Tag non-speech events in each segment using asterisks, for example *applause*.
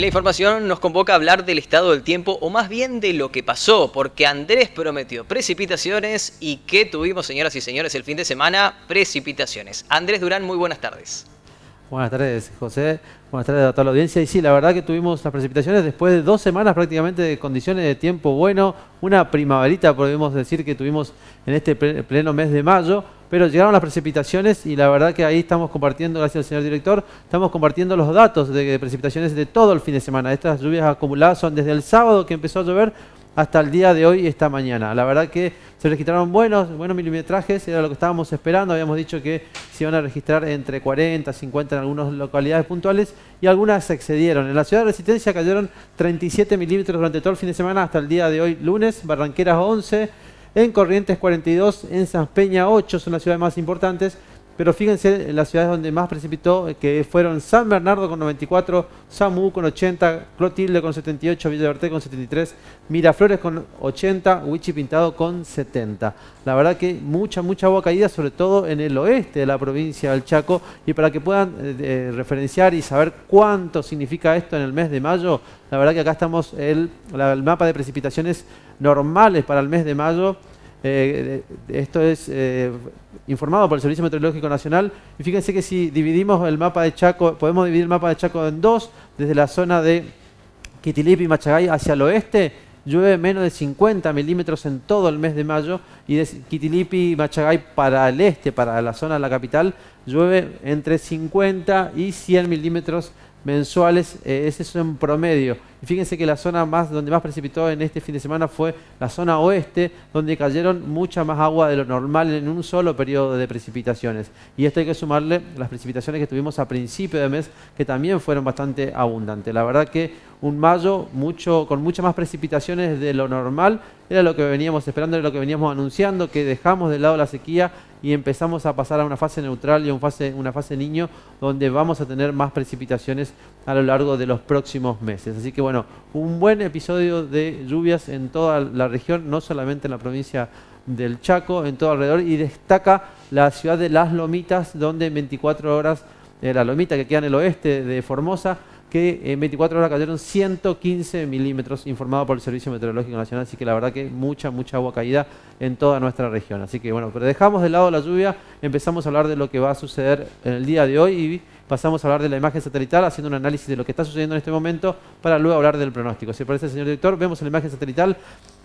la información nos convoca a hablar del estado del tiempo, o más bien de lo que pasó, porque Andrés prometió precipitaciones y ¿qué tuvimos, señoras y señores, el fin de semana? Precipitaciones. Andrés Durán, muy buenas tardes. Buenas tardes, José. Buenas tardes a toda la audiencia. Y sí, la verdad que tuvimos las precipitaciones después de dos semanas prácticamente de condiciones de tiempo bueno, una primaverita, podemos decir que tuvimos en este pleno mes de mayo, pero llegaron las precipitaciones y la verdad que ahí estamos compartiendo, gracias al señor director, estamos compartiendo los datos de precipitaciones de todo el fin de semana. Estas lluvias acumuladas son desde el sábado que empezó a llover hasta el día de hoy, esta mañana. La verdad que se registraron buenos, buenos milimetrajes, era lo que estábamos esperando. Habíamos dicho que se iban a registrar entre 40, 50 en algunas localidades puntuales y algunas se excedieron. En la ciudad de Resistencia cayeron 37 milímetros durante todo el fin de semana hasta el día de hoy, lunes, Barranqueras 11, en Corrientes 42, en San Peña 8, son las ciudades más importantes, pero fíjense en las ciudades donde más precipitó, que fueron San Bernardo con 94, Samú con 80, Clotilde con 78, Villaverde con 73, Miraflores con 80, Huichi Pintado con 70. La verdad que mucha, mucha agua caída, sobre todo en el oeste de la provincia del Chaco. Y para que puedan eh, eh, referenciar y saber cuánto significa esto en el mes de mayo, la verdad que acá estamos el mapa de precipitaciones normales para el mes de mayo eh, esto es eh, informado por el Servicio Meteorológico Nacional. Y fíjense que si dividimos el mapa de Chaco, podemos dividir el mapa de Chaco en dos, desde la zona de Quitilipi y Machagay hacia el oeste, llueve menos de 50 milímetros en todo el mes de mayo, y de Quitilipi y Machagay para el este, para la zona de la capital, llueve entre 50 y 100 milímetros mensuales, eh, ese es un promedio. Y fíjense que la zona más donde más precipitó en este fin de semana fue la zona oeste, donde cayeron mucha más agua de lo normal en un solo periodo de precipitaciones. Y esto hay que sumarle las precipitaciones que tuvimos a principio de mes, que también fueron bastante abundantes. La verdad que un mayo mucho, con muchas más precipitaciones de lo normal, era lo que veníamos esperando, era lo que veníamos anunciando, que dejamos de lado la sequía y empezamos a pasar a una fase neutral y a una fase, una fase niño, donde vamos a tener más precipitaciones a lo largo de los próximos meses. Así que bueno, un buen episodio de lluvias en toda la región, no solamente en la provincia del Chaco, en todo alrededor, y destaca la ciudad de Las Lomitas, donde en 24 horas, eh, la Lomita que queda en el oeste de Formosa, que en 24 horas cayeron 115 milímetros, informado por el Servicio Meteorológico Nacional, así que la verdad que mucha, mucha agua caída en toda nuestra región. Así que bueno, pero dejamos de lado la lluvia, empezamos a hablar de lo que va a suceder en el día de hoy y pasamos a hablar de la imagen satelital, haciendo un análisis de lo que está sucediendo en este momento, para luego hablar del pronóstico. Si parece, señor director, vemos la imagen satelital.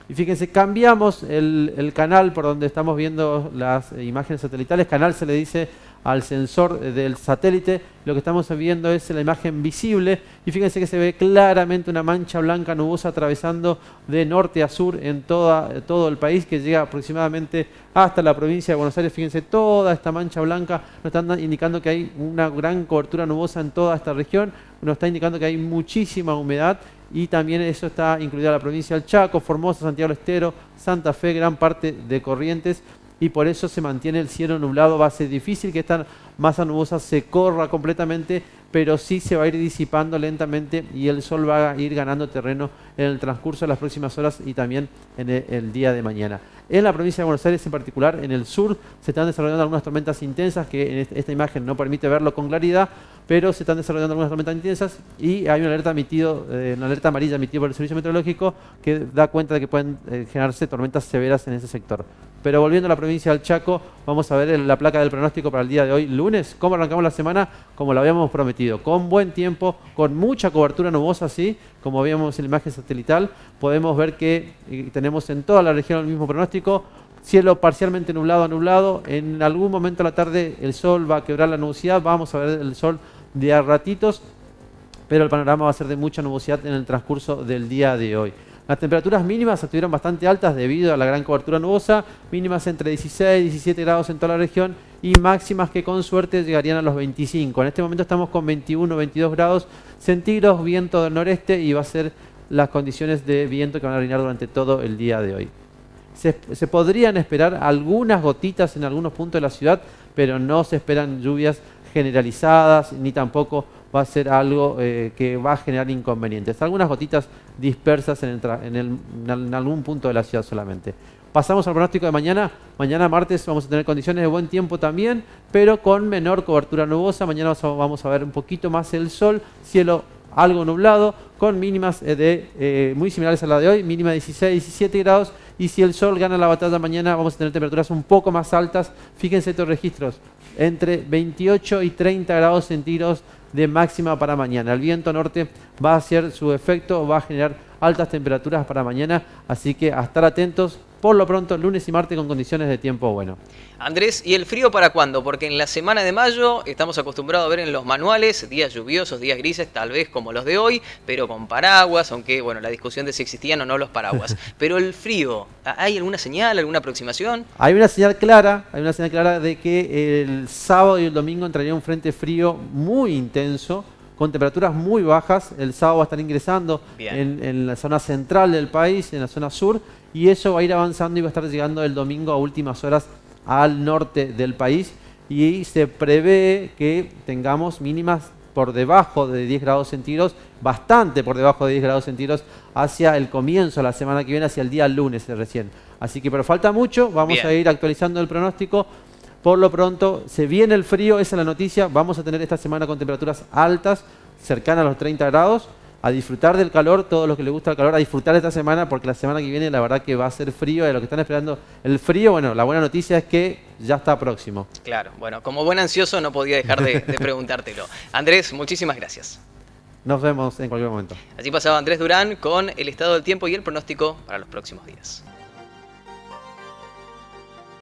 Y fíjense, cambiamos el, el canal por donde estamos viendo las imágenes satelitales. Canal se le dice al sensor del satélite, lo que estamos viendo es la imagen visible y fíjense que se ve claramente una mancha blanca nubosa atravesando de norte a sur en toda, todo el país que llega aproximadamente hasta la provincia de Buenos Aires. Fíjense, toda esta mancha blanca nos está indicando que hay una gran cobertura nubosa en toda esta región, nos está indicando que hay muchísima humedad y también eso está incluida la provincia del Chaco, Formosa, Santiago del Estero, Santa Fe, gran parte de Corrientes y por eso se mantiene el cielo nublado. Va a ser difícil que esta masa nubosa se corra completamente, pero sí se va a ir disipando lentamente y el sol va a ir ganando terreno en el transcurso de las próximas horas y también en el, día de mañana. En la provincia de Buenos Aires en particular, en el sur, se están desarrollando algunas tormentas intensas que en esta imagen no permite verlo con claridad, pero se están desarrollando algunas tormentas intensas y hay una alerta emitido, eh, una alerta amarilla emitida por el Servicio Meteorológico que da cuenta de que pueden eh, generarse tormentas severas en ese sector. Pero volviendo a la provincia del Chaco, vamos a ver la placa del pronóstico para el día de hoy, lunes, cómo arrancamos la semana, como lo habíamos prometido, con buen tiempo, con mucha cobertura nubosa, sí, como habíamos en la imagen satelital, podemos ver que eh, tenemos en toda la región el mismo pronóstico, cielo parcialmente nublado a nublado, en algún momento de la tarde el sol va a quebrar la nubosidad, vamos a ver el sol de a ratitos, pero el panorama va a ser de mucha nubosidad en el transcurso del día de hoy. Las temperaturas mínimas estuvieron bastante altas debido a la gran cobertura nubosa, mínimas entre 16 y 17 grados en toda la región y máximas que con suerte llegarían a los 25. En este momento estamos con 21 22 grados centígrados, viento del noreste y va a ser las condiciones de viento que van a reinar durante todo el día de hoy. Se, se, podrían esperar algunas gotitas en algunos puntos de la ciudad, pero no se esperan lluvias generalizadas ni tampoco va a ser algo eh, que va a generar inconvenientes. Algunas gotitas dispersas en, en, algún punto de la ciudad solamente. Pasamos al pronóstico de mañana. Mañana martes vamos a tener condiciones de buen tiempo también, pero con menor cobertura nubosa. Mañana vamos a ver un poquito más el sol, cielo algo nublado, con mínimas eh, de, eh, muy similares a la de hoy, mínima 16, 17 grados, y si el sol gana la batalla mañana vamos a tener temperaturas un poco más altas, fíjense estos registros, entre 28 y 30 grados centígrados de máxima para mañana. El viento norte va a hacer su efecto, va a generar altas temperaturas para mañana, así que a estar atentos por lo pronto lunes y martes con condiciones de tiempo bueno. Andrés, ¿y el frío para cuándo? Porque en la semana de mayo estamos acostumbrados a ver en los manuales días lluviosos, días grises, tal vez como los de hoy, pero con paraguas, aunque bueno, la discusión de si existían o no los paraguas. *laughs* pero el frío, ¿hay alguna señal, alguna aproximación? Hay una señal clara, hay una señal clara de que el sábado y el domingo entraría un frente frío muy intenso con temperaturas muy bajas. El sábado va a estar ingresando en, en, la zona central del país, en la zona sur, y eso va a ir avanzando y va a estar llegando el domingo a últimas horas al norte del país y se prevé que tengamos mínimas por debajo de 10 grados centígrados, bastante por debajo de 10 grados centígrados hacia el comienzo de la semana que viene, hacia el día lunes recién. Así que, pero falta mucho, vamos a ir actualizando el pronóstico. Por lo pronto, se viene el frío, esa es la noticia. Vamos a tener esta semana con temperaturas altas, cercanas a los 30 grados a disfrutar del calor, todos los que les gusta el calor, a disfrutar esta semana, porque la semana que viene la verdad que va a ser frío, y lo que están esperando el frío, bueno, la buena noticia es que ya está próximo. Claro, bueno, como buen ansioso no podía dejar de, de *laughs* preguntártelo. Andrés, muchísimas gracias. Nos vemos en cualquier momento. Así pasaba Andrés Durán con el estado del tiempo y el pronóstico para los próximos días.